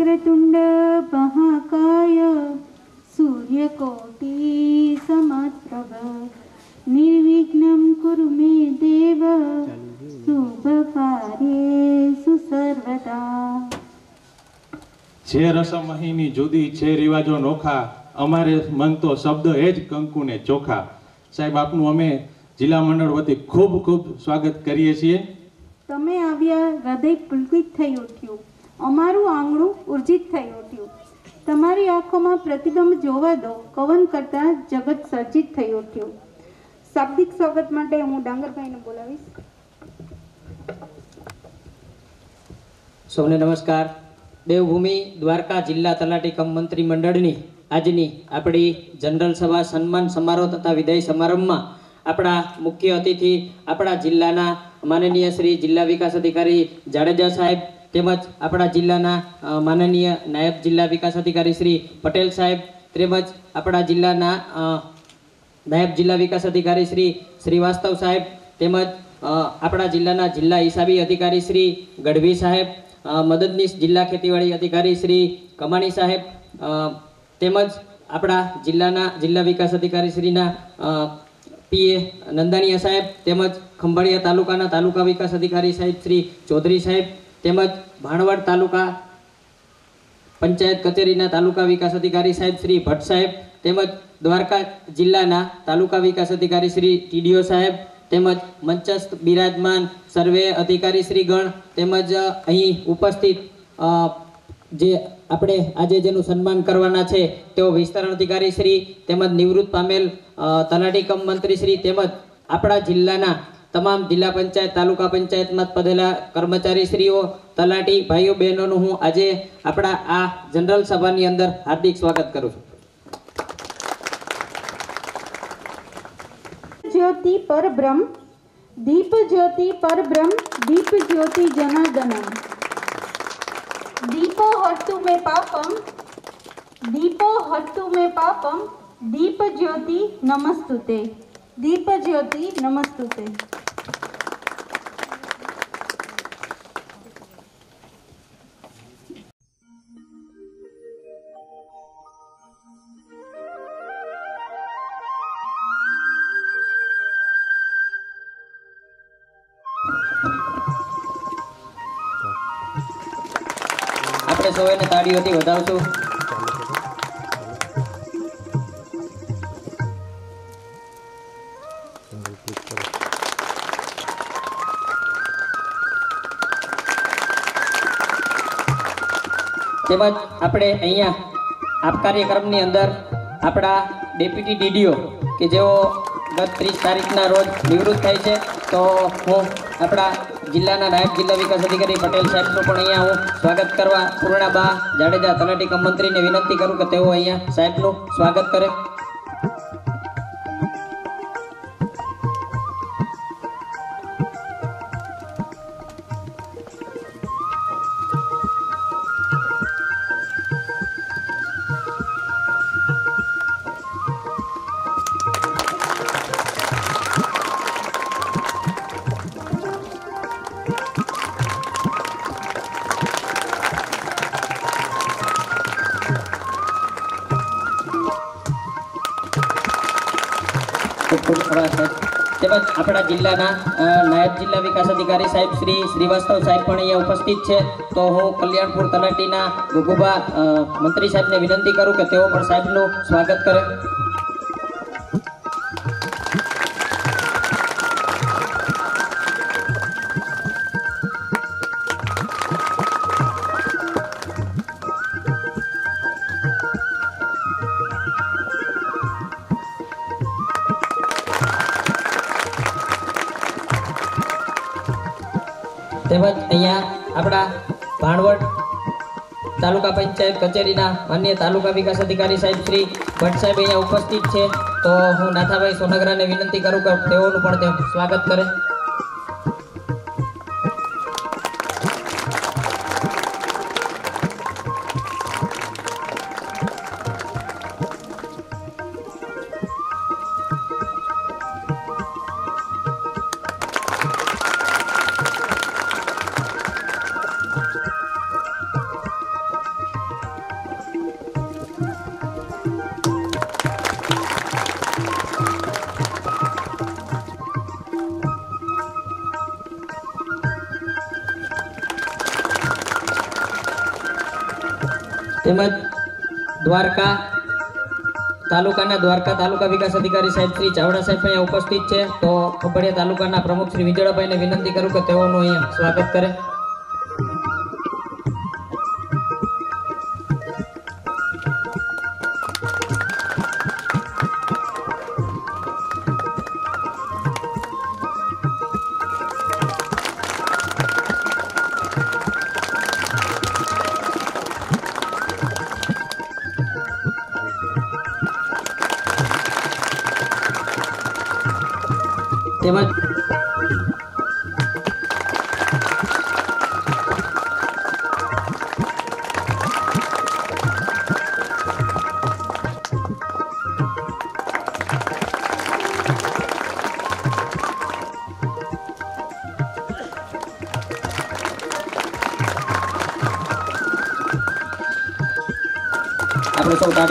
વક્રતુંડ મહાકાય સૂર્યકોટિ સમપ્રભ નિર્વિઘ્નમ કુરુ મે દેવ શુભ કાર્યેષુ સર્વદા છે રસમ જુદી છે રિવાજો નોખા અમારે મન તો શબ્દ એ જ કંકુને ચોખા. સાહેબ આપનું અમે જિલ્લા મંડળ વતી ખૂબ ખૂબ સ્વાગત કરીએ છીએ. તમે આવ્યા હૃદય પુલકિત થઈ ઉઠ્યું. અમારું આંગણું ઉર્જિત થઈ ઉઠ્યું તમારી આંખોમાં પ્રતિબંબ જોવા દો, કવન કરતા જગત સર્જિત થઈ ઉઠ્યું શાબ્દિક સ્વાગત માટે હું ડાંગરભાઈને બોલાવીશ. સૌને નમસ્કાર. દેવભૂમિ દ્વારકા જિલ્લા તલાટી કમ મંત્રી મંડળની આજની આપણી જનરલ સભા સન્માન સમારોહ તથા વિદાય સમારંભમાં આપણા મુખ્ય અતિથિ આપણા જિલ્લાના માનનીય શ્રી જિલ્લા વિકાસ અધિકારી જાડેજા સાહેબ તેમજ આપણા જિલ્લાના માનનીય નાયબ જિલ્લા વિકાસ અધિકારી શ્રી પટેલ સાહેબ, તેમજ આપણા જિલ્લાના નાયબ જિલ્લા વિકાસ અધિકારી શ્રી શ્રીવાસ્તવ સાહેબ, તેમજ આપણા જિલ્લાના જિલ્લા હિસાબી અધિકારી શ્રી ગઢવી સાહેબ મદદનીશ જિલ્લા ખેતીવાડી અધિકારી શ્રી કમાણી સાહેબ તેમજ આપણા જિલ્લાના જિલ્લા વિકાસ અધિકારી શ્રીના પીએ નંદાણીયા સાહેબ, તેમજ ખંભાળિયા તાલુકાના તાલુકા વિકાસ અધિકારી સાહેબ શ્રી ચૌધરી સાહેબ તેમજ ભાણવડ તાલુકા પંચાયત કચેરીના તાલુકા વિકાસ અધિકારી સાહેબ શ્રી ભટ્ટ સાહેબ, તેમજ દ્વારકા જિલ્લાના તાલુકા વિકાસ અધિકારી શ્રી ટીડીઓ સાહેબ, તેમજ મંચસ્થ બિરાજમાન સર્વે અધિકારી શ્રીગણ તેમજ અહીં ઉપસ્થિત જે આપણે આજે જેનું સન્માન કરવાના છે તેઓ વિસ્તરણ અધિકારી શ્રી, તેમજ નિવૃત્ત પામેલ તલાટી કમ મંત્રી શ્રી, તેમજ આપણા જિલ્લાના તમામ જિલ્લા પંચાયત, તાલુકા પંચાયતમાં પદેલા કર્મચારીશ્રીઓ, તલાટી ભાઈઓ, બહેનોનું હું આજે આપણા આ જનરલ સભાની અંદર હાર્દિક સ્વાગત કરું છું. જ્યોતિ પરબ્રહ્મ દીપ જ્યોતિ પરબ્રહ્મ દીપ જ્યોતિ જનાર્દનમ. દીપો હસ્તુ મે પાપમ, દીપો હસ્તુ મે પાપમ, દીપ જ્યોતિ નમસ્તુતે. દીપ જ્યોતિ નમસ્તુતે. આપણે સૌ એને તાળીઓથી વધાવશું. તેમજ આપણે અહીંયા આપ કાર્યક્રમની અંદર આપણા ડેપ્યુટી ડીડીઓ કે જેઓ ગત ત્રીસ તારીખના રોજ નિવૃત્ત થાય છે, તો હું આપણા જિલ્લાના નાયબ જિલ્લા વિકાસ અધિકારી પટેલ સાહેબનું પણ અહીંયા હું સ્વાગત કરવા પૂર્ણાબા જાડેજા તલાટી કમ મંત્રીને વિનંતી કરું કે તેઓ અહીંયા સાહેબનું સ્વાગત કરે. તેમજ આપણા જિલ્લાના નાયબ જિલ્લા વિકાસ અધિકારી સાહેબ શ્રી શ્રીવાસ્તવ સાહેબ પણ અહીંયા ઉપસ્થિત છે. તો હું કલ્યાણપુર તલાટીના ગુગુભા મંત્રી સાહેબને વિનંતી કરું કે તેઓ પણ સાહેબનું સ્વાગત કરે. આપણા ભાણવડ તાલુકા પંચાયત કચેરીના માન્ય તાલુકા વિકાસ અધિકારી સાહેબ શ્રી ભટ્ટ સાહેબ અહીંયા ઉપસ્થિત છે. તો હું નાથાભાઈ સોનગરાને વિનંતી કરું કે તેઓનું પણ સ્વાગત કરે. તેમજ દ્વારકા, તાલુકાના દ્વારકા તાલુકા વિકાસ અધિકારી સાહેબ શ્રી ચાવડા સાહેબ અહીંયા ઉપસ્થિત છે. તો ખબડિયા તાલુકાના પ્રમુખ શ્રી વિજળાભાઈને વિનંતી કરું કે તેઓનું અહીંયા સ્વાગત કરે.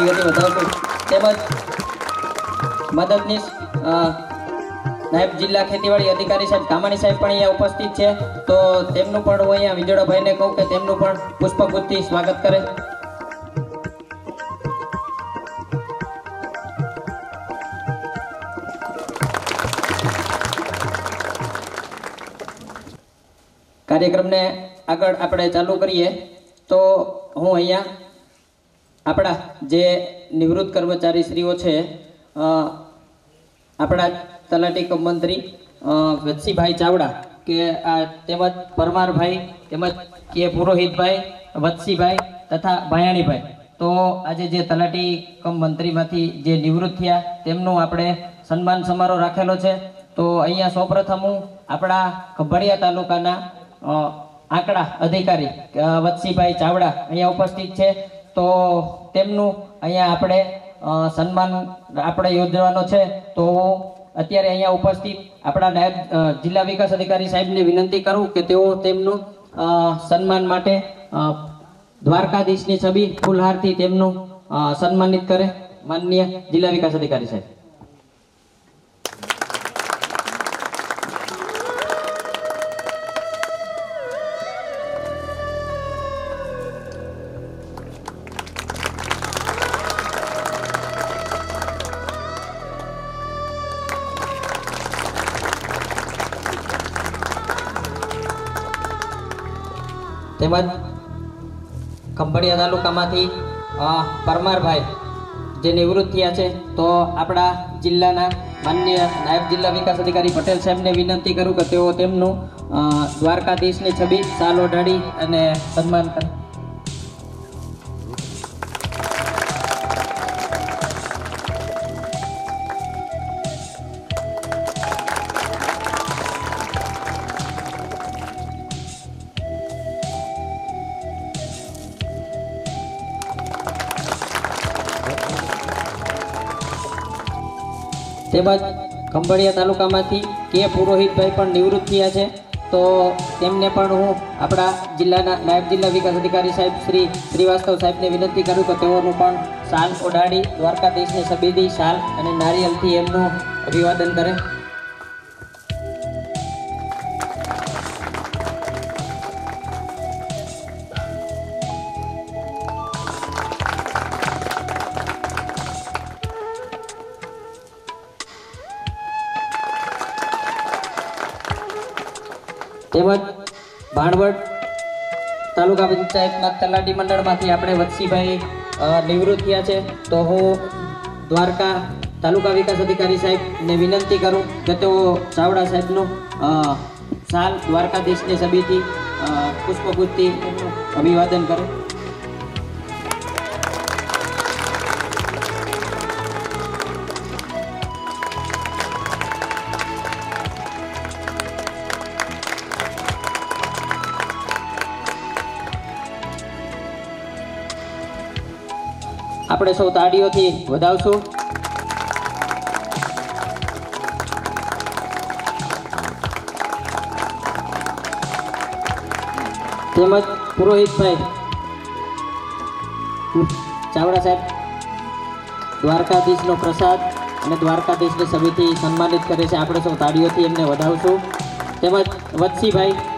આપણે સૌ તેમજ મદદનીશ નાયબ જિલ્લા ખેતીવાડી અધિકારી સાહેબ કામાણી સાહેબ પણ અહીંયા ઉપસ્થિત છે. તો તેમનું પણ હું અહીંયા વિજોડાભાઈને કહું કે તેમનું પણ પુષ્પગુચ્છથી સ્વાગત કરે. કાર્યક્રમને આગળ આપણે ચાલુ કરીએ. તો હું અહીંયા આપણા જે નિવૃત્ત કર્મચારી શ્રીઓ છે આપણા તલાટી કમ મંત્રી વત્સીભાઈ ચાવડા કે આ તેમજ પરમારભાઈ તેમજ કે પુરોહિતભાઈ, વત્સીભાઈ તથા ભાયાણીભાઈ. તો આજે જે તલાટી કમ મંત્રીમાંથી જે નિવૃત્ત થયા, તેમનું આપણે સન્માન સમારોહ રાખેલો છે. તો અહીંયા સૌપ્રથમ હું આપણા ખંભાળિયા તાલુકાના આંકડા અધિકારી વત્સીભાઈ ચાવડા અહીંયા ઉપસ્થિત છે. તો તેમનું અહીંયા આપણે સન્માન આપણે યોજવાનો છે. તો હું અત્યારે અહીંયા ઉપસ્થિત આપણા નાયબ જિલ્લા વિકાસ અધિકારી સાહેબને વિનંતી કરું કે તેઓ તેમનું સન્માન માટે દ્વારકાધીશની છબી ફૂલહારથી તેમનું સન્માનિત કરે. માનનીય જિલ્લા વિકાસ અધિકારી સાહેબ. તેમજ ખંભડિયા તાલુકામાંથી પરમારભાઈ, જે નિવૃત્ત થયા છે, તો આપણા જિલ્લાના માન્ય નાયબ જિલ્લા વિકાસ અધિકારી પટેલ સાહેબને વિનંતી કરું કે તેઓ તેમનું દ્વારકાધીશની છબી સાલ ઓઢાડી અને સન્માન કરે. તેમજ ખંભાળિયા તાલુકામાંથી કે પુરોહિતભાઈ પણ નિવૃત્ત થયા છે, તો તેમને પણ હું આપણા જિલ્લાના નાયબ જિલ્લા વિકાસ અધિકારી સાહેબ શ્રી શ્રીવાસ્તવ સાહેબને વિનંતી કરું કે તેઓનું પણ શાલ ઓઢાડી દ્વારકાધીશની સબીદી શાલ અને નારિયેલથી એમનું અભિવાદન કરે. પંચાયતના તલાટી મંડળમાંથી આપણે વત્સીભાઈ નિવૃત્ત થયા છે. તો હું દ્વારકા તાલુકા વિકાસ અધિકારી સાહેબને વિનંતી કરું કે તેઓ ચાવડા સાહેબનું સાલ દ્વારકાધીશની સભીથી અ, પુષ્પગુચ્છથી અભિવાદન કરે. આપણે સૌ તાળીઓથી વધાવશું. તેમજ પુરોહિતભાઈ. ચાવડા સાહેબ. દ્વારકાધીશનો પ્રસાદ અને દ્વારકાધીશની સમિતિ સન્માનિત કરે છે. આપણે સૌ તાળીઓથી એમને વધાવશું. તેમજ વત્સીભાઈ.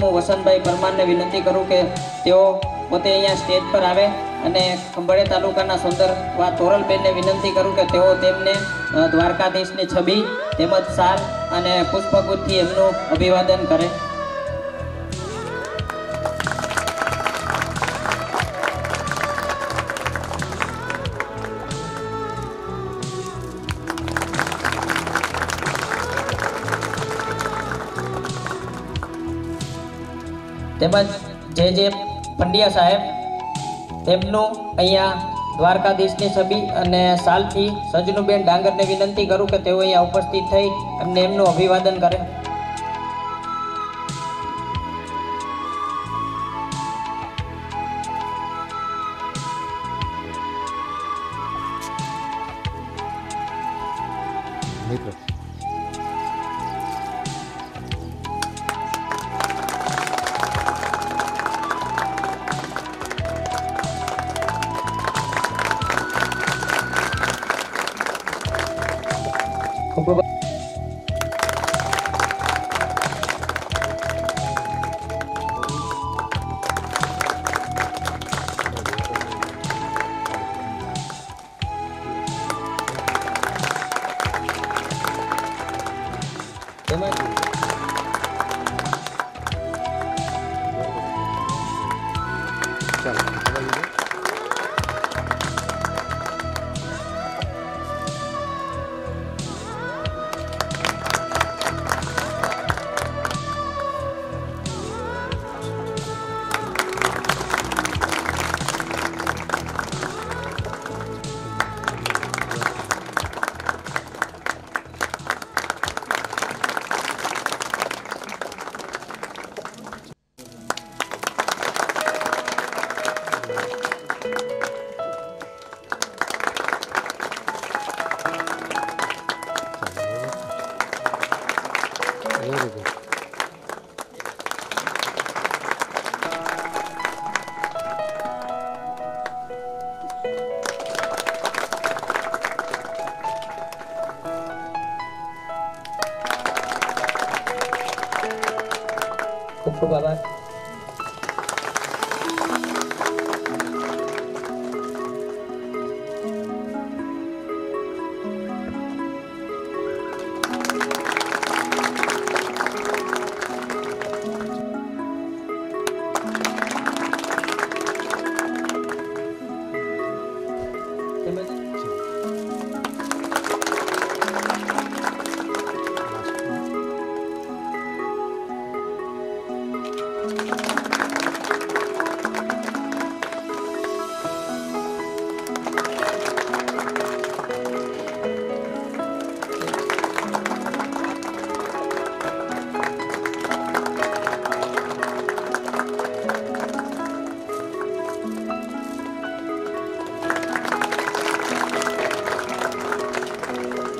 હું વસંતભાઈ પરમારને વિનંતી કરું કે તેઓ પોતે અહીંયા સ્ટેજ પર આવે અને ખંભાળિયા તાલુકાના સુંદર વા તોરલબેનને વિનંતી કરું કે તેઓ તેમને દ્વારકાધીશની છબી તેમજ શાલ અને પુષ્પગુથથી એમનું અભિવાદન કરે. જે જે પંડ્યા સાહેબ, તેમનું અહીંયા દ્વારકાધીશની છબી અને સાલથી સજનુબેન ડાંગરને વિનંતી કરું કે તેઓ અહીંયા ઉપસ્થિત થઈ એમને એમનું અભિવાદન કરે. 여러분.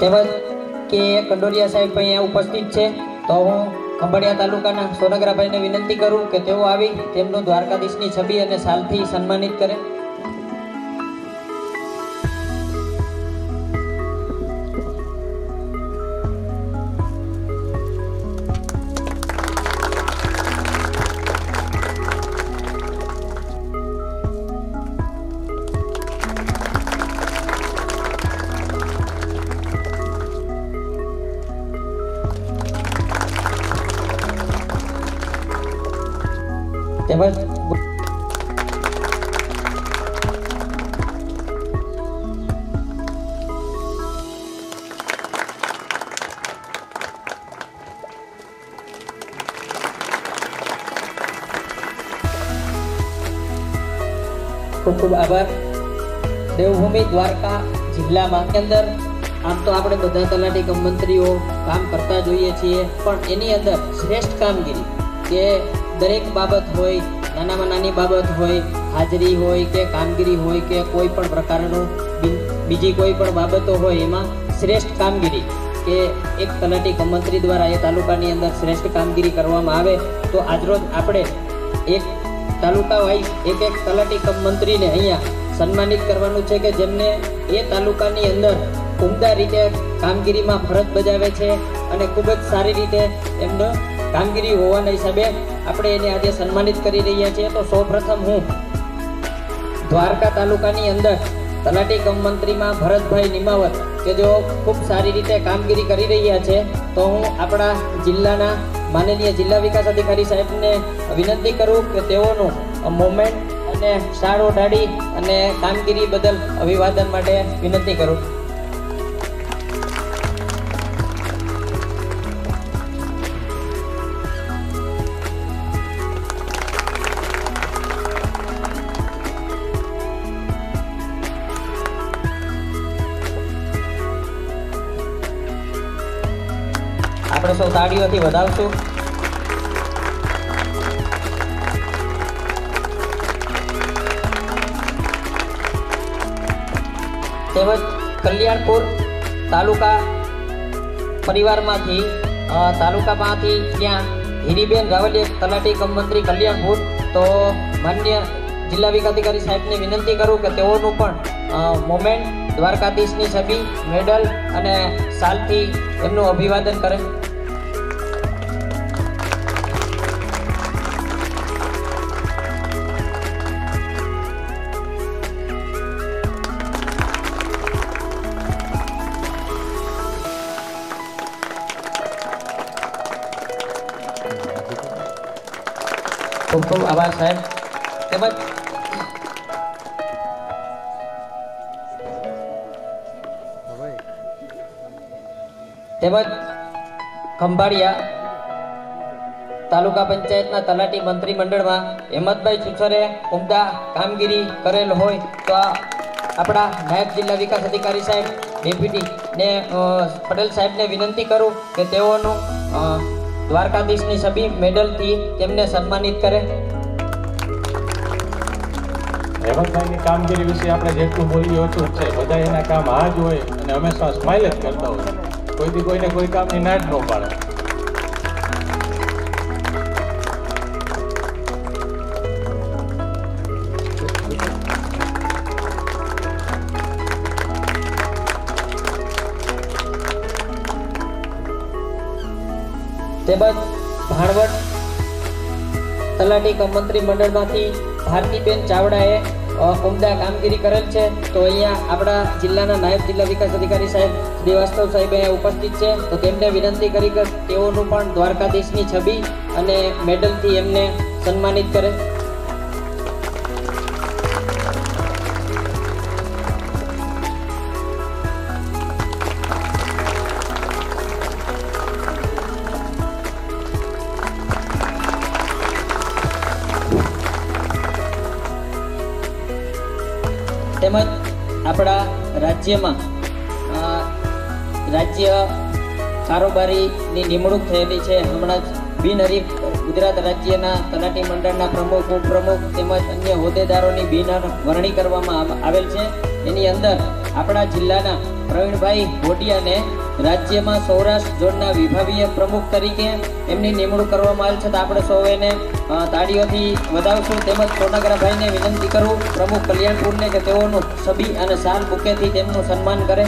તેમજ કે કંડોરિયા સાહેબ અહીંયા ઉપસ્થિત છે. તો હું ખંભાળિયા તાલુકાના સોનગરાભાઈને વિનંતી કરું કે તેઓ આવી તેમનું દ્વારકાધીશની છબી અને સાલથી સન્માનિત કરે. ખૂબ આભાર. દેવભૂમિ દ્વારકા જિલ્લામાં. અંદર આમ તો આપણે બધા તલાટી કમ મંત્રીઓ કામ કરતા જોઈએ છીએ, પણ એની અંદર શ્રેષ્ઠ કામગીરી કે દરેક બાબત હોય, નાનામાં નાની બાબત હોય, હાજરી હોય કે કામગીરી હોય કે કોઈ પણ પ્રકારનું બીજી કોઈ પણ બાબતો હોય, એમાં શ્રેષ્ઠ કામગીરી કે એક તલાટી કમ મંત્રી દ્વારા એ તાલુકાની અંદર શ્રેષ્ઠ કામગીરી કરવામાં આવે, તો આજરોજ આપણે એક તાલુકા વાઇઝ એક એક તલાટી કમ મંત્રીને અહીંયા સન્માનિત કરવાનું છે કે જેમને એ તાલુકાની અંદર ઉમદા રીતે કામગીરીમાં ફરજ બજાવે છે અને ખૂબ જ સારી રીતે એમનો કામગીરી હોવાના હિસાબે આપણે એને આજે સન્માનિત કરી રહ્યા છીએ. તો સૌપ્રથમ હું દ્વારકા તાલુકાની અંદર તલાટી કમ મંત્રીમાં ભરતભાઈ નિમાવત કે જો ખૂબ સારી રીતે કામગીરી કરી રહ્યા છે, તો હું આપણા જિલ્લાના માનનીય જિલ્લા વિકાસ અધિકારી સાહેબને વિનંતી કરું કે તેઓનું મોમેન્ટ અને શાળ ઓઢાડી અને કામગીરી બદલ અભિવાદન માટે વિનંતી કરું આપણે સૌ તાળીઓથી વધાવશું. તેમજ કલ્યાણપુર તાલુકા પરિવારમાંથી તાલુકામાંથી ત્યાં હીરીબેન રાવલીએ તલાટી કમ મંત્રી કલ્યાણપુર, તો માન્ય જિલ્લા વિકાસ અધિકારી સાહેબને વિનંતી કરું કે તેઓનું પણ મોમેન્ટ દ્વારકાધીશની છબી મેડલ અને સાલથી એમનું અભિવાદન કરે. ખૂબ સાહેબ. તેમજ તેમજ ખંભાળિયા તાલુકા પંચાયતના તલાટી મંત્રી મંડળમાં હેમંતભાઈ સુસરે ઉમદા કામગીરી કરેલ હોય તો આપણા નાયબ જિલ્લા વિકાસ અધિકારી સાહેબ, ડેપ્યુટી ને પટેલ સાહેબને વિનંતી કરું કે તેઓનું દ્વારકાધીશની છબી મેડલથી તેમને સન્માનિત કરે. હેમંતભાઈની કામગીરી વિશે આપણે જેટલું બોલીએ ઓછું છે. બધા એના કામ આ જ હોય અને હંમેશા સ્માઇલ જ કરતા હોય કોઈથી કોઈને કોઈ કામની ના જ ન પાડે. તેમજ ભાણવડ તલાટી મંત્રી મંડળમાંથી ભારતીબેન ચાવડાએ ઉમદા કામગીરી કરેલ છે. તો અહીંયા આપણા જિલ્લાના નાયબ જિલ્લા વિકાસ અધિકારી સાહેબ શ્રીવાસ્તવ સાહેબ અહીંયા ઉપસ્થિત છે. તો તેમને વિનંતી કરી કે તેઓનું પણ દ્વારકાધીશની છબી અને મેડલથી એમને સન્માનિત કરે. રાજ્યમાં રાજ્ય કારોબારીની નિમણૂક થયેલી છે. હમણાં જ બિનહરીફ ગુજરાત રાજ્યના તલાટી મંડળના પ્રમુખ, ઉપપ્રમુખ તેમજ અન્ય હોદ્દેદારોની બિનવરણી કરવામાં આવેલ છે. એની અંદર આપણા જિલ્લાના પ્રવીણભાઈ હોડિયાને રાજ્યમાં સૌરાષ્ટ્ર ઝોનના વિભાગીય પ્રમુખ તરીકે એમની નિમણૂક કરવામાં આવેલ છે. તો આપણે સૌ એને તાળીઓથી વધાવશું. તેમજ સોનગરાભાઈને વિનંતી કરું, પ્રમુખ કલ્યાણપુરને કે તેઓનું છબી અને સાર બુકેથી તેમનું સન્માન કરે.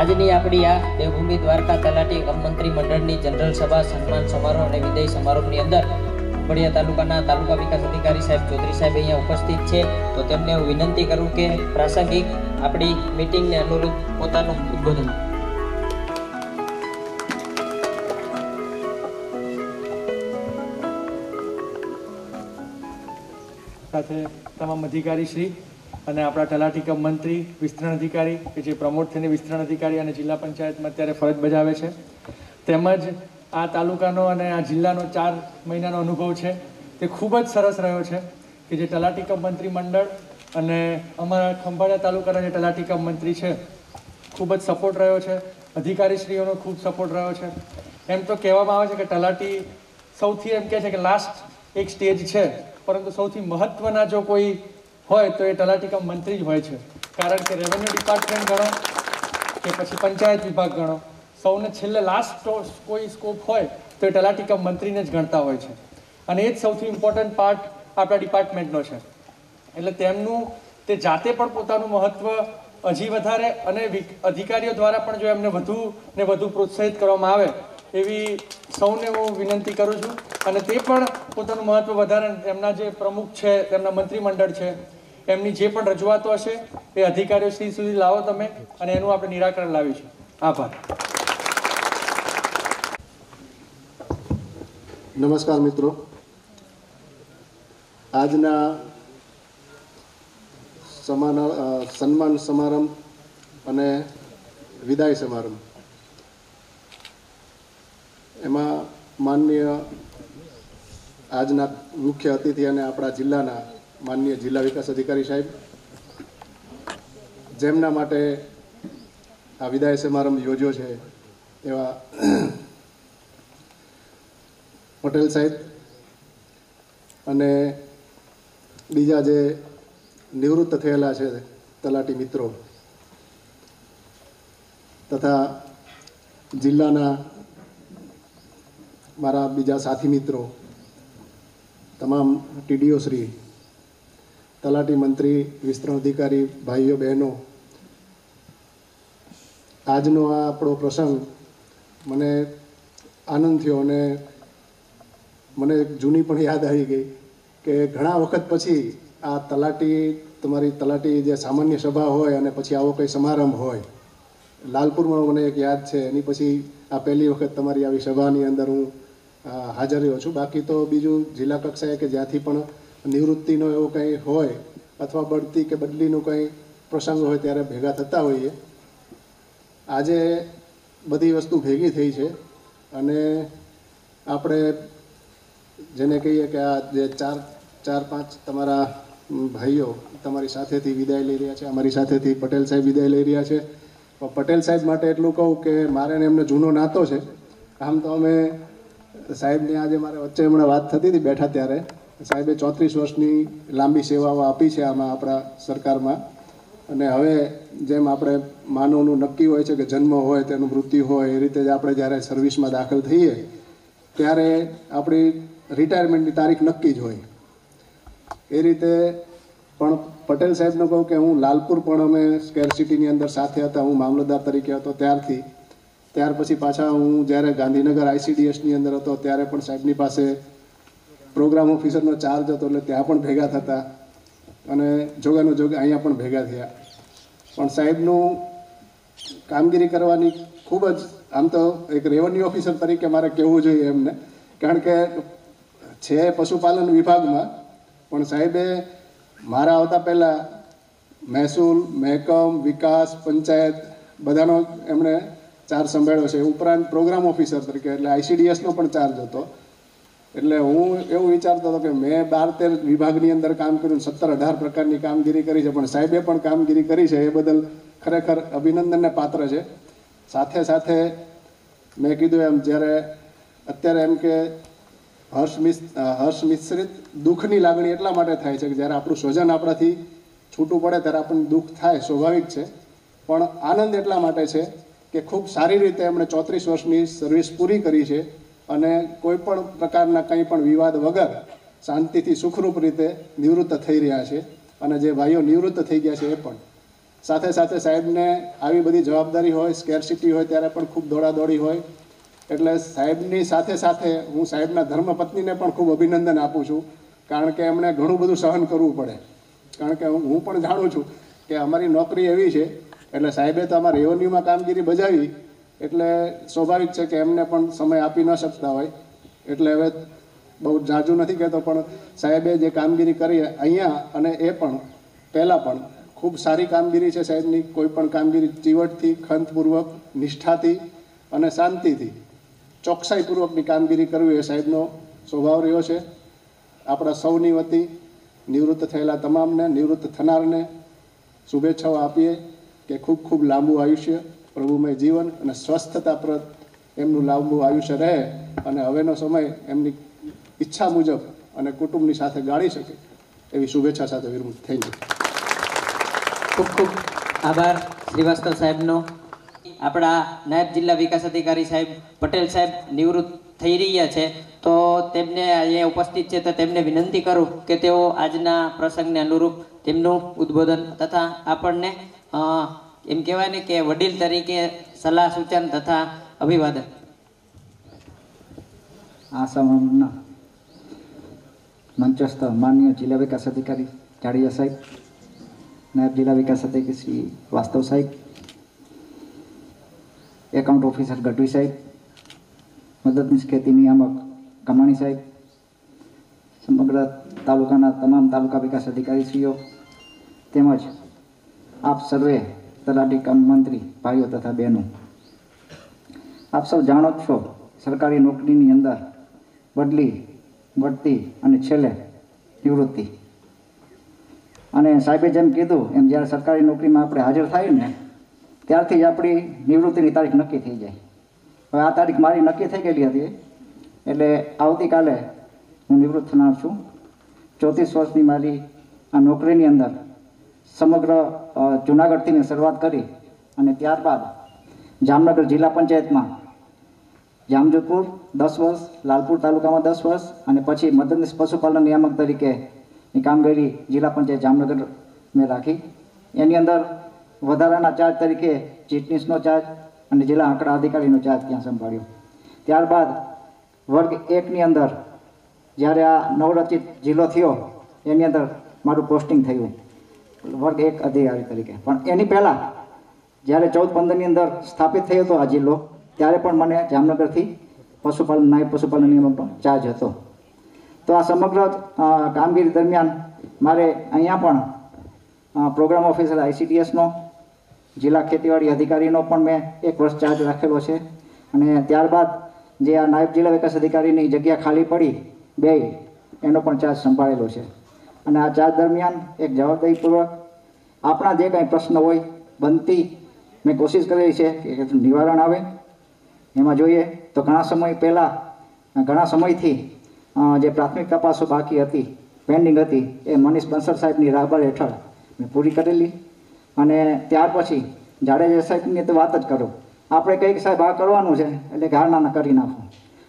આજની આપણી આ દેવભૂમિ દ્વારકા તલાટી મંત્રી મંડળની જનરલ સભા, સન્માન સમારોહ અને વિદાય સમારોહની અંદર ઉમરડિયા તાલુકાના તાલુકા વિકાસ અધિકારી સાહેબ ચૌધરી સાહેબ અહીંયા ઉપસ્થિત છે. તો તેમને હું વિનંતી કરું કે પ્રાસંગિક આપણી મીટિંગને અનુરૂપ પોતાનું ઉદ્બોધન. સાથે તમામ અધિકારીશ્રી અને આપણા તલાટી કમ મંત્રી, વિસ્તરણ અધિકારી કે જે પ્રમોટ થઈને વિસ્તરણ અધિકારી અને જિલ્લા પંચાયતમાં અત્યારે ફરજ બજાવે છે. તેમજ આ તાલુકાનો અને આ જિલ્લાનો ચાર મહિનાનો અનુભવ છે. તે ખૂબ જ સરસ રહ્યો છે કે જે તલાટી કમ મંત્રી મંડળ અને અમારા ખંભાળિયા તાલુકાના જે તલાટી કમ મંત્રી છે, ખૂબ જ સપોર્ટ રહ્યો છે. અધિકારીશ્રીઓનો ખૂબ સપોર્ટ રહ્યો છે. એમ તો કહેવામાં આવે છે કે તલાટી સૌથી એમ કહે છે કે લાસ્ટ એક સ્ટેજ છે. પરંતુ સૌથી મહત્ત્વના જો કોઈ હોય તો એ તલાટીકમ મંત્રી જ હોય છે. કારણ કે રેવન્યુ ડિપાર્ટમેન્ટ ગણો કે પછી પંચાયત વિભાગ ગણો, સૌને છેલ્લે લાસ્ટ કોઈ સ્કોપ હોય તો એ તલાટીકમ મંત્રીને જ ગણતા હોય છે. અને એ જ સૌથી ઇમ્પોર્ટન્ટ પાર્ટ આપણા ડિપાર્ટમેન્ટનો છે. એટલે તેમનું તે જાતે પણ પોતાનું મહત્વ હજી વધારે અને અધિકારીઓ દ્વારા પણ જો એમને વધુ ને વધુ પ્રોત્સાહિત કરવામાં આવે, એવી સૌને હું વિનંતી કરું છું. અને તે પણ પોતાનું મહત્વ વધારે એમના જે પ્રમુખ છે, તેમના મંત્રીમંડળ છે એમની જે પણ રજૂઆતો હશે, એ અધિકારીઓ શ્રી સુધી લાવો તમે અને એનું આપણે નિરાકરણ લાવીશું આભાર. નમસ્કાર મિત્રો. આજના સમાન સન્માન સમારંભ અને વિદાય સમારંભ. એમાં માનનીય આજના મુખ્ય અતિથિ અને આપણા જિલ્લાના માનનીય જિલ્લા વિકાસ અધિકારી સાહેબ, જેમના માટે આ વિદાય સમારંભ યોજ્યો છે એવા પટેલ સાહેબ અને બીજા જે નિવૃત્ત થયેલા છે તલાટી મિત્રો તથા જિલ્લાના મારા બીજા સાથી મિત્રો, તમામ ટીડીઓ શ્રી તલાટી મંત્રી, વિસ્તરણ અધિકારી, ભાઈઓ, બહેનો, આજનો આ આપણો પ્રસંગ મને આનંદ થયો અને મને જૂની પણ યાદ આવી ગઈ કે ઘણા વખત પછી આ તલાટી, તમારી તલાટી જે સામાન્ય સભા હોય અને પછી આવો કંઈ સમારંભ હોય, લાલપુરમાં મને એક યાદ છે, એની પછી આ પહેલી વખત તમારી આવી સભાની અંદર હું હાજર રહ્યો છું. બાકી તો બીજું જિલ્લા કક્ષાએ કે જ્યાંથી પણ નિવૃત્તિનો એવો કંઈ હોય અથવા બઢતી કે બદલીનું કંઈ પ્રસંગ હોય ત્યારે ભેગા થતા હોઈએ. આજે બધી વસ્તુ ભેગી થઈ છે અને આપણે જેને કહીએ કે આ જે ચાર ચાર, પાંચ તમારા ભાઈઓ તમારી સાથેથી વિદાય લઈ રહ્યા છે, અમારી સાથેથી પટેલ સાહેબ વિદાય લઈ રહ્યા છે. પટેલ સાહેબ માટે એટલું કહું કે મારે ને એમને જૂનો નાતો છે. આમ તો અમે સાહેબની આજે મારે વચ્ચે હમણાં વાત થતી હતી બેઠા ત્યારે. સાહેબે ચોત્રીસ વર્ષની લાંબી સેવાઓ આપી છે આમાં આપણા સરકારમાં. અને હવે જેમ આપણે માનવનું નક્કી હોય છે કે જન્મ હોય, તેનું મૃત્યુ હોય, એ રીતે જ આપણે જ્યારે સર્વિસમાં દાખલ થઈએ, ત્યારે આપણી રિટાયરમેન્ટની તારીખ નક્કી જ હોય. એ રીતે પણ પટેલ સાહેબને કહું કે હું લાલપુર પણ અમે સ્કેર સિટીની અંદર સાથે હતા, હું મામલતદાર તરીકે હતો ત્યારથી. ત્યાર પછી પાછા હું જ્યારે ગાંધીનગર આઈસીડીએસની અંદર હતો, ત્યારે પણ સાહેબની પાસે પ્રોગ્રામ ઓફિસરનો ચાર્જ હતો એટલે ત્યાં પણ ભેગા થતા અને જોગાનું જોગ અહીંયા પણ ભેગા થયા. પણ સાહેબનું કામગીરી કરવાની ખૂબ જ આમ તો એક રેવન્યુ ઓફિસર તરીકે મારે કહેવું જોઈએ એમને, કારણ કે છે પશુપાલન વિભાગમાં, પણ સાહેબે મારા આવતા પહેલાં મહેસૂલ, મહેકમ, વિકાસ, પંચાયત બધાનો એમણે ચાર્જ સંભાળ્યો છે. ઉપરાંત પ્રોગ્રામ ઓફિસર તરીકે, એટલે આઈસીડીએસનો પણ ચાર્જ હતો. એટલે હું એવું વિચારતો હતો કે મેં બાર તેર વિભાગની અંદર કામ કર્યું, સત્તર અઢાર પ્રકારની કામગીરી કરી છે, પણ સાહેબે પણ કામગીરી કરી છે, એ બદલ ખરેખર અભિનંદનને પાત્ર છે. સાથે સાથે મેં કીધું એમ, જ્યારે અત્યારે એમ કે હર્ષ મિસ હર્ષ મિશ્રિત દુઃખની લાગણી એટલા માટે થાય છે કે જ્યારે આપણું સ્વજન આપણાથી છૂટું પડે ત્યારે આપણને દુઃખ થાય, સ્વાભાવિક છે. પણ આનંદ એટલા માટે છે કે ખૂબ સારી રીતે એમણે ચોત્રીસ વર્ષની સર્વિસ પૂરી કરી છે. અને કોઈ પણ પ્રકારના કંઈ પણ વિવાદ વગર શાંતિથી સુખરૂપ રીતે નિવૃત્ત થઈ રહ્યા છે અને જે ભાઈઓ નિવૃત્ત થઈ ગયા છે એ પણ. સાથે સાથે સાહેબને આવી બધી જવાબદારી હોય સ્કેરસિટી હોય ત્યારે પણ ખૂબ દોડાદોડી હોય. એટલે સાહેબની સાથે સાથે હું સાહેબના ધર્મપત્નીને પણ ખૂબ અભિનંદન આપું છું, કારણ કે એમણે ઘણું બધું સહન કરવું પડે. કારણ કે હું પણ જાણું છું કે અમારી નોકરી એવી છે, એટલે સાહેબે તો અમારા રેવન્યુમાં કામગીરી બજાવી એટલે સ્વાભાવિક છે કે એમને પણ સમય આપી ન શકતા હોય. એટલે હવે બહુ જાજુ નથી કહેતો, પણ સાહેબે જે કામગીરી કરી અહીંયા અને એ પણ, પહેલાં પણ ખૂબ સારી કામગીરી છે સાહેબની. કોઈ પણ કામગીરી ચીવટથી, ખંતપૂર્વક, નિષ્ઠાથી અને શાંતિથી, ચોકસાઈપૂર્વકની કામગીરી કરવી એ સાહેબનો સ્વભાવ રહ્યો છે. આપણા સૌની વતી નિવૃત્ત થયેલા તમામને, નિવૃત્ત થનારને શુભેચ્છાઓ આપીએ કે ખૂબ ખૂબ લાંબુ આયુષ્ય. પ્રભુમય જીવન અને સ્વસ્થતાપ્રદ એમનું લાંબુ આયુષ્ય રહે અને હવેનો સમય એમની ઈચ્છા મુજબ અને કુટુંબની સાથે ગાળી શકે એવી શુભેચ્છા સાથે વિરમું થઈ જાય ખૂબ ખૂબ આભાર શ્રીવાસ્તવ સાહેબનો. આપણા નાયબ જિલ્લા વિકાસ અધિકારી સાહેબ પટેલ સાહેબ નિવૃત્ત થઈ રહ્યા છે, તો તેમને અહીંયા ઉપસ્થિત છે તો તેમને વિનંતી કરું કે તેઓ આજના પ્રસંગને અનુરૂપ તેમનું ઉદ્બોધન તથા આપણને એમ કહેવાય ને કે વડીલ તરીકે સલાહ સૂચન તથા અભિવાદન. આ સમારંભના મંચસ્થ માન્ય જિલ્લા વિકાસ અધિકારી જાડિયા સાહેબ, નાયબ જિલ્લા વિકાસ અધિકારી શ્રી વાસ્તવ સાહેબ, એકાઉન્ટ ઓફિસર ગઢવી સાહેબ, મદદનીશ ખેતી નિયામક કમાણી સાહેબ, સમગ્ર તાલુકાના તમામ તાલુકા વિકાસ અધિકારીશ્રીઓ, તેમજ આપ સર્વે તલાટી મંત્રી, ભાઈઓ તથા બહેનો. આપ સૌ જાણો જ છો, સરકારી નોકરીની અંદર બદલી બઢતી અને છેલ્લે નિવૃત્તિ. અને સાહેબે જેમ કીધું, એમ જ્યારે સરકારી નોકરીમાં આપણે હાજર થાય ને, ત્યારથી જ આપણી નિવૃત્તિની તારીખ નક્કી થઈ જાય. હવે આ તારીખ મારી નક્કી થઈ ગયેલી હતી, એટલે આવતીકાલે હું નિવૃત્ત થનાર છું. ચોત્રીસ વર્ષની મારી આ નોકરીની અંદર સમગ્ર અ, જુનાગઢથી મેં શરૂઆત કરી અને ત્યારબાદ જામનગર જિલ્લા પંચાયતમાં જામજોધપુર દસ વર્ષ લાલપુર તાલુકામાં દસ વર્ષ અને પછી મદદનીશ પશુપાલન નિયામક તરીકેની કામગીરી જિલ્લા પંચાયત જામનગર મેં રાખી. એની અંદર વધારાના ચાર્જ તરીકે ચીટનીસનો ચાર્જ અને જિલ્લા આંકડા અધિકારીનો ચાર્જ ત્યાં સંભાળ્યો. ત્યારબાદ વર્ગ એકની અંદર જ્યારે આ નવરચિત જિલ્લો થયો એની અંદર મારું પોસ્ટિંગ થયું. વર્ગ એક અધિકારી તરીકે. પણ એની પહેલાં જ્યારે ચૌદ પંદરની અંદર સ્થાપિત થયો હતો આ જિલ્લો, ત્યારે પણ મને જામનગરથી પશુપાલન, નાયબ પશુપાલન પણ ચાર્જ હતો. તો આ સમગ્ર કામગીરી દરમિયાન મારે અહીંયા પણ પ્રોગ્રામ ઓફિસર આઈસીડીએસનો, જિલ્લા ખેતીવાડી અધિકારીનો પણ મેં એક વર્ષ ચાર્જ રાખેલો છે. અને ત્યારબાદ જે આ નાયબ જિલ્લા વિકાસ અધિકારીની જગ્યા ખાલી પડી બે એનો પણ ચાર્જ સંભાળેલો છે. અને આ ચાર્જ દરમિયાન એક જવાબદારીપૂર્વક આપણા જે કાંઈ પ્રશ્ન હોય, બનતી મેં કોશિશ કરેલી છે કે નિવારણ આવે. એમાં જોઈએ તો ઘણા સમય પહેલાં, ઘણા સમયથી જે પ્રાથમિક તપાસો બાકી હતી પેન્ડિંગ હતી, એ મનીષ બંસર સાહેબની રાહબર હેઠળ મેં પૂરી કરેલી. અને ત્યાર પછી જાડેજા સાહેબની તો વાત જ કરો. આપણે કંઈક સાહેબ આ કરવાનું છે, એટલે ઘારણા કરી નાખો.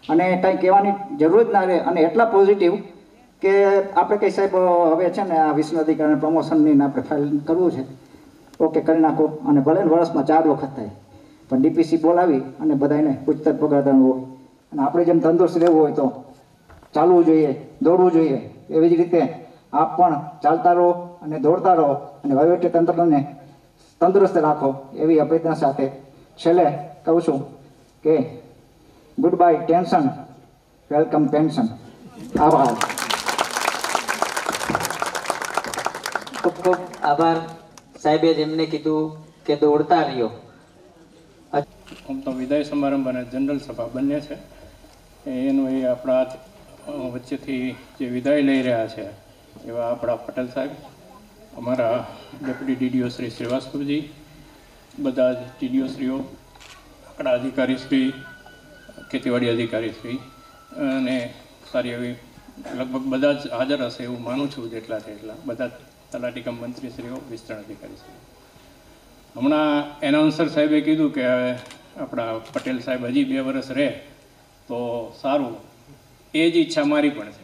અને કંઈ કહેવાની જરૂર જ ના રહે. અને એટલા પોઝિટિવ કે આપણે કંઈ સાહેબ, હવે છે ને આ વિષ્ણુ અધિકારીને પ્રમોશનની આપણે ફાઇલ કરવું છે. ઓકે, કરી નાખો. અને ભલે વર્ષમાં ચાર વખત થાય. પણ ડીપીસી બોલાવી અને બધાને પૂછતર પગારદાનું હોય અને આપણે જેમ તંદુરસ્ત રહેવું હોય તો ચાલવું જોઈએ, દોડવું જોઈએ. એવી જ રીતે આપ પણ ચાલતા રહો અને દોડતા રહો અને વહીવટી તંત્રને તંદુરસ્ત રાખો એવી અભ્યર્થના સાથે છેલ્લે કહું છું કે good bye tension welcome pension આભાર. ખૂબ ખૂબ આભાર. સાહેબે જેમને કીધું કે દોડતા રહ્યો. આમ તો વિદાય સમારંભ અને જનરલ સભા બંને છે. એનું એ આપણા વચ્ચેથી જે વિદાય લઈ રહ્યા છે, એવા આપણા પટેલ સાહેબ, અમારા ડેપ્યુટી ડીડીઓ શ્રી શ્રીવાસ્તવજી, બધા જ ડીડીઓ શ્રીઓ આપણા અધિકારી શ્રી, ખેતીવાડી અધિકારી શ્રી, અને સારી એવી લગભગ બધા જ હાજર હશે એવું માનું છું, જેટલા છે એટલા. બધા જ તલાટી કમ મંત્રીશ્રીઓ, વિસ્તરણ અધિકારીશ્રીઓ. હમણાં એનાઉન્સર સાહેબે કીધું કે હવે આપણા પટેલ સાહેબ હજી બે વર્ષ રહે, તો સારું. એ જ ઈચ્છા મારી પણ છે.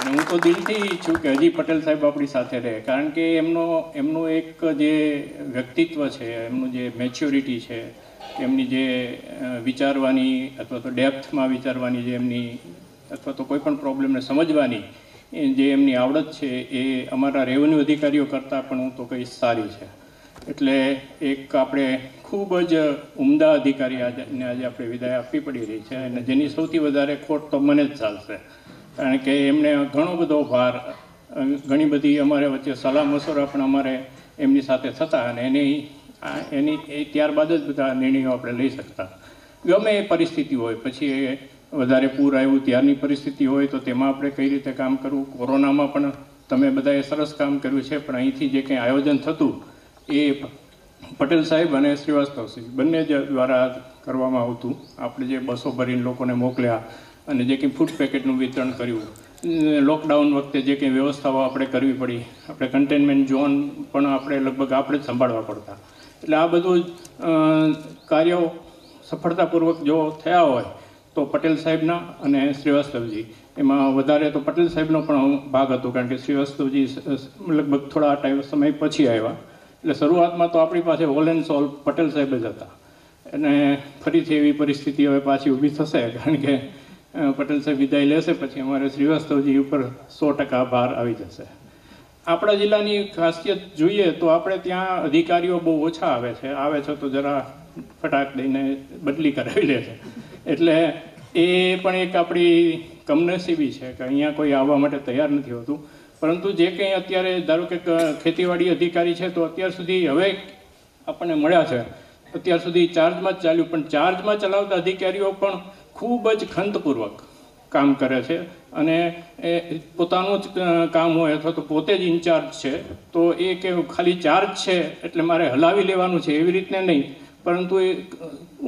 અને હું તો દિલથી ઈચ્છું કે હજી પટેલ સાહેબ આપણી સાથે રહે, કારણ કે એમનો, એમનું એક જે વ્યક્તિત્વ છે, એમનું જે મેચ્યોરિટી છે, એમની જે વિચારવાની અથવા તો ડેપ્થમાં વિચારવાની જે એમની, અથવા તો કોઈ પણ પ્રોબ્લેમને સમજવાની જે એમની આવડત છે, એ અમારા રેવન્યુ અધિકારીઓ કરતાં પણ હું તો કહીશ સારી છે. એટલે એક આપણે ખૂબ જ ઉમદા અધિકારી આજે આજે આપણે વિદાય આપવી પડી રહી છે અને જેની સૌથી વધારે ખોટ તો મને જ ચાલશે. કારણ કે એમને ઘણો બધો ભાર, ઘણી બધી અમારે વચ્ચે સલાહ મશવરા પણ અમારે એમની સાથે થતા અને એની એની, એ ત્યારબાદ જ બધા નિર્ણયો આપણે લઈ શકતા. ગમે એ પરિસ્થિતિ હોય, પછી એ વધારે પૂર આવ્યું, ત્યારની પરિસ્થિતિ હોય તો તેમાં આપણે કઈ રીતે કામ કરવું? કોરોનામાં પણ તમે બધાએ સરસ કામ કર્યું છે, પણ અહીંથી જે કંઈ આયોજન થતું એ પટેલ સાહેબ અને શ્રીવાસ્તવસિંહ બંને જ દ્વારા કરવામાં આવતું. આપણે જે બસો ભરીને લોકોને મોકલ્યા અને જે કંઈ ફૂડ પેકેટનું વિતરણ કર્યું. લોકડાઉન વખતે જે કંઈ વ્યવસ્થાઓ આપણે કરવી પડી, આપણે કન્ટેનમેન્ટ ઝોન પણ આપણે લગભગ આપણે સંભાળવા પડતા. એટલે આ બધું કાર્યો સફળતાપૂર્વક જો થયા હોય તો પટેલ સાહેબના અને શ્રીવાસ્તવજી. એમાં વધારે તો પટેલ સાહેબનો પણ ભાગ હતો, કારણ કે શ્રીવાસ્તવજી લગભગ થોડા ટાઈમ સમય પછી આવ્યા. એટલે શરૂઆતમાં તો આપણી પાસે ઓલ એન્ડ સોલ પટેલ સાહેબ જ હતા. અને ફરીથી એવી પરિસ્થિતિ હવે પાછી ઊભી થશે, કારણ કે પટેલ સાહેબ વિદાય લેશે, પછી અમારે શ્રીવાસ્તવજી ઉપર સો ટકા ભાર આવી જશે. આપણા જિલ્લાની ખાસિયત જોઈએ તો આપણે ત્યાં અધિકારીઓ બહુ ઓછા આવે છે. આવે છે તો જરા ફટાક દઈને બદલી કરાવી લે છે એટલે એ પણ એક આપણી કમનસીબી છે કે અહીંયા કોઈ આવવા માટે તૈયાર નથી હોતું. પરંતુ જે કંઈ અત્યારે ધારો કે ખેતીવાડી અધિકારી છે તો અત્યાર સુધી હવે આપણને મળ્યા છે. અત્યાર સુધી ચાર્જમાં જ ચાલ્યું, પણ ચાર્જમાં ચલાવતા અધિકારીઓ પણ ખૂબ જ ખંતપૂર્વક કામ કરે છે. અને એ પોતાનું જ કામ હોય અથવા તો પોતે જ ઇન્ચાર્જ છે, તો એ કે ખાલી ચાર્જ છે એટલે મારે હલાવી લેવાનું છે એવી રીતને નહીં. પરંતુ એ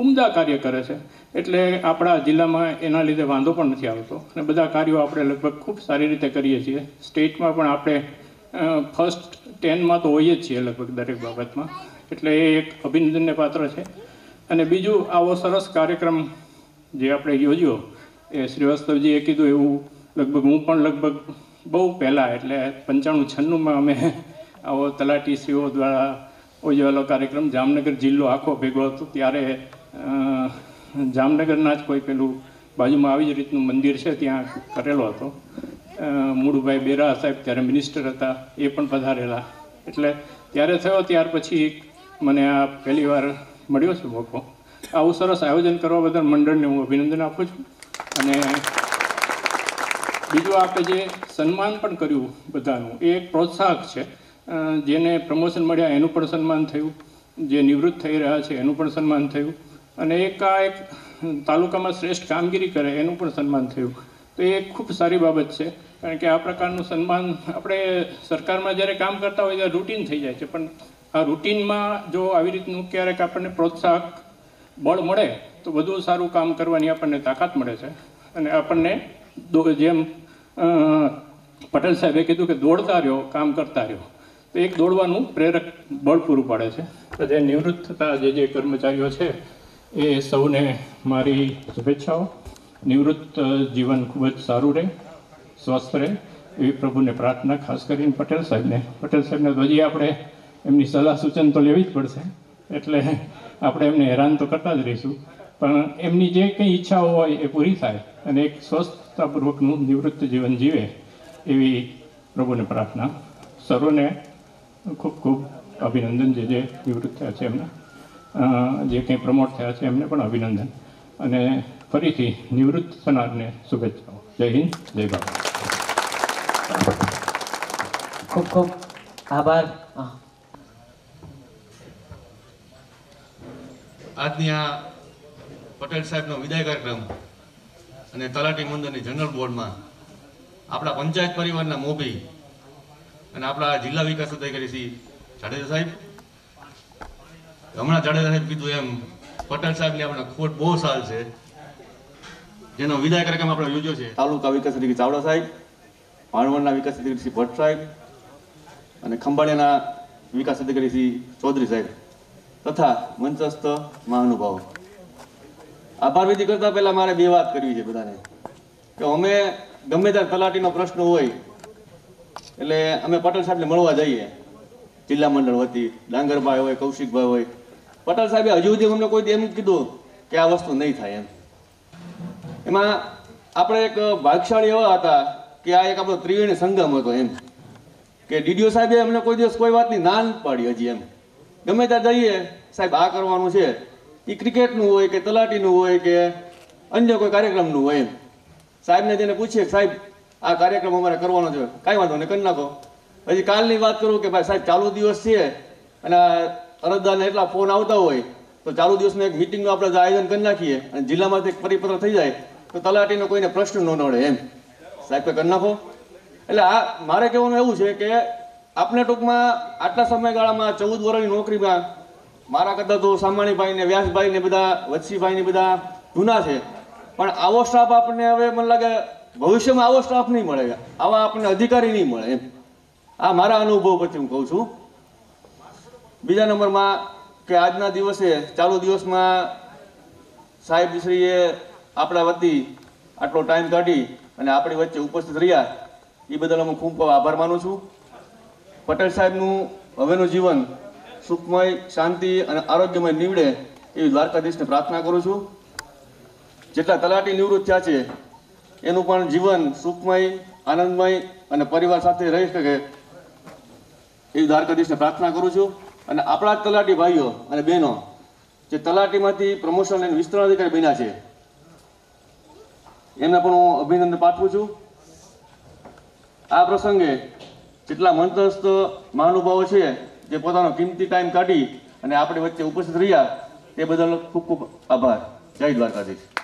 ઉમદા કાર્ય કરે છે. એટલે આપણા જિલ્લામાં એના લીધે વાંધો પણ નથી આવતો. અને બધા કાર્યો આપણે લગભગ ખૂબ સારી રીતે કરીએ છીએ. સ્ટેટમાં પણ આપણે ફર્સ્ટ ટેનમાં તો હોઈએ જ છીએ લગભગ દરેક બાબતમાં. એટલે એ એક અભિનંદનને પાત્ર છે. અને બીજું આવો સરસ કાર્યક્રમ જે આપણે યોજ્યો, એ શ્રીવાસ્તવજીએ કીધું એવું લગભગ હું પણ લગભગ બહુ પહેલાં, એટલે પંચાણું છન્નુંમાં અમે આવો તલાટીશ્રીઓ દ્વારા યોજેલો કાર્યક્રમ. જામનગર જિલ્લો આખો ભેગો હતો. ત્યારે જામનગરના જ કોઈ પેલું બાજુમાં આવી જ રીતનું મંદિર છે, ત્યાં કરેલો હતો. મુળુભાઈ બેરા સાહેબ ત્યારે મિનિસ્ટર હતા, એ પણ પધારેલા. એટલે ત્યારે થયો, ત્યાર પછી મને આ પહેલી વાર મળ્યો છે મોકો. આવું સરસ આયોજન કરવા બદલ મંડળને હું અભિનંદન આપું છું. અને બીજું આપણે જે સન્માન પણ કર્યું બધાનું, એ એક પ્રોત્સાહક છે. જેને પ્રમોશન મળ્યા એનું પણ સન્માન થયું. જે નિવૃત્ત થઈ રહ્યા છે એનું પણ સન્માન થયું. અને એક આ એક તાલુકામાં શ્રેષ્ઠ કામગીરી કરે એનું પણ સન્માન થયું. તો એ ખૂબ સારી બાબત છે. કારણ કે આ પ્રકારનું સન્માન આપણે સરકારમાં જ્યારે કામ કરતા હોય ત્યારે રૂટીન થઈ જાય છે. પણ આ રૂટીનમાં જો આવી રીતનું ક્યારેક આપણને પ્રોત્સાહક બળ મળે, તો વધુ સારું કામ કરવાની આપણને તાકાત મળે છે. અને આપણને જેમ પટેલ સાહેબે કીધું કે દોડતા રહ્યો, કામ કરતા રહ્યો. એક દોડવાનું પ્રેરક બળ પૂરું પાડે છે. તો જે નિવૃત્ત થતા જે જે કર્મચારીઓ છે, એ સૌને મારી શુભેચ્છાઓ. નિવૃત્ત જીવન ખૂબ જ સારું રહે, સ્વસ્થ રહે એવી પ્રભુને પ્રાર્થના, ખાસ કરીને પટેલ સાહેબને. પટેલ સાહેબને તો હજી આપણે એમની સલાહ સૂચન તો લેવી જ પડશે, એટલે આપણે એમને હેરાન તો કરતા જ રહીશું. પણ એમની જે કંઈ ઈચ્છાઓ હોય એ પૂરી થાય અને એક સ્વસ્થતાપૂર્વકનું નિવૃત્ત જીવન જીવે એવી પ્રભુને પ્રાર્થના. સર્વને ખૂબ ખૂબ અભિનંદન જે જે નિવૃત્ત થયા છે એમને. જે કંઈ પ્રમોટ થયા છે એમને પણ અભિનંદન. અને ફરીથી નિવૃત્ત થનારને શુભેચ્છાઓ. જય હિન્દ જય ભારત. ખૂબ ખૂબ આભાર. આજની આ પટેલ સાહેબનો વિદાય કાર્યક્રમ અને તલાટી મંદિરની જનરલ બોર્ડમાં આપણા પંચાયત પરિવારના મોભી અને આપણા જિલ્લા વિકાસ અધિકારી શ્રી જાડેજા સાહેબ. હમણાં જાડેજા સાહેબ કીધું એમ, પટેલ સાહેબની આપણે ખોટ બહુ સાલ છે. જેનો વિદાય કાર્યક્રમ આપણે યોજ્યો છે. તાલુકા વિકાસ અધિકારી ચાવડા સાહેબ ભાણવડના વિકાસ અધિકારી શ્રી ભટ્ટ સાહેબ, અને ખંભાળિયાના વિકાસ અધિકારી શ્રી ચૌધરી સાહેબ. તથા મંચસ્થ મહાનુભાવો. આભાર વિધિ કરતા પહેલા મારે બે વાત કરવી છે બધાને. કે અમે ગમે ત્યારે તલાટીનો પ્રશ્ન હોય એટલે અમે પટેલ સાહેબને મળવા જઈએ. જિલ્લા મંડળ વતી, ડાંગરભાઈ હોય, કૌશિકભાઈ હોય. પટેલ સાહેબે હજુ સુધી અમને કોઈ એમ કીધું કે આ વસ્તુ નહીં થાય એમ. એમાં આપણે એક ભાગશાળી એવા હતા કે આ એક આપણો ત્રિવેણી સંગમ હતો એમ. કે ડીડીઓ સાહેબે અમને કોઈ દિવસ કોઈ વાતની ના પાડી હજી એમ. ગમે ત્યાં જઈએ, સાહેબ, આ કરવાનું છે. એ ક્રિકેટનું હોય કે તલાટીનું હોય કે અન્ય કોઈ કાર્યક્રમનું હોય એમ. સાહેબને જેને પૂછીએ સાહેબ આ કાર્યક્રમ અમારે કરવાનો છે. કાંઈ વાંધો નહીં, કરી નાખો. પછી કાલની વાત કરું કે ભાઈ સાહેબ, ચાલુ દિવસ છે અને અરજદારને એટલા ફોન આવતા હોય, તો ચાલુ દિવસમાં એક મિટિંગનું આપણે આયોજન કરી નાખીએ અને જિલ્લામાંથી એક પરિપત્ર થઈ જાય, તો તલાટીનો કોઈને પ્રશ્ન ન નડે એમ. સાહેબ કરી નાખો. એટલે આ મારે કહેવાનું એવું છે કે આપણે ટૂંકમાં આટલા સમયગાળામાં ચૌદ વર્ષની નોકરીમાં મારા કરતાં તો સામાણીભાઈ ને વ્યાસભાઈ ને બધા વત્સીભાઈ ને બધા જૂના છે. પણ આવો સ્ટાફ આપણને હવે મને લાગે ભવિષ્યમાં આવો સ્ટાફ નહીં મળે. આવા આપણને અધિકારી નહીં મળે એમ. આ મારા અનુભવ પરથી હું કહું છું. બીજા નંબરમાં કે આજના દિવસે, ચાલુ દિવસમાં સાહેબશ્રીએ આપણા વતી આટલો ટાઈમ કાઢી અને આપણી વચ્ચે ઉપસ્થિત રહ્યા. એ બદલ હું ખૂબ આભાર માનું છું. પટેલ સાહેબનું હવેનું જીવન સુખમય, શાંતિ અને આરોગ્યમય નીવડે એવી દ્વારકાધીશને પ્રાર્થના કરું છું. જેટલા તલાટી નિવૃત્ત થયા છે એનું પણ જીવન સુખમય, આનંદમય અને પરિવાર સાથે રહી શકે એવી દ્વારકાધીશને પ્રાર્થના કરું છું. અને આપણા જ તલાટી ભાઈઓ અને બહેનો, જે તલાટીમાંથી પ્રમોશન લઈને વિસ્તરણ અધિકારી બન્યા છે, એમને પણ હું અભિનંદન પાઠવું છું. આ પ્રસંગે જેટલા મંત્રસ્થ મહાનુભાવો છે, જે પોતાનો કિંમતી ટાઈમ કાઢી અને આપણી વચ્ચે ઉપસ્થિત રહ્યા, તે બદલ ખૂબ ખૂબ આભાર. જય દ્વારકાધીશ.